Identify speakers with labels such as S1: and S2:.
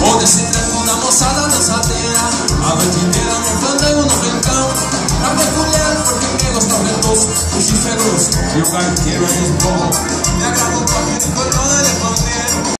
S1: Onde se reúne a moçada dançadeira A noite inteira no fandango, no rincão Pra ver colher, porque quem gosta é o retoço O chifre e o gaiteiro é dos bons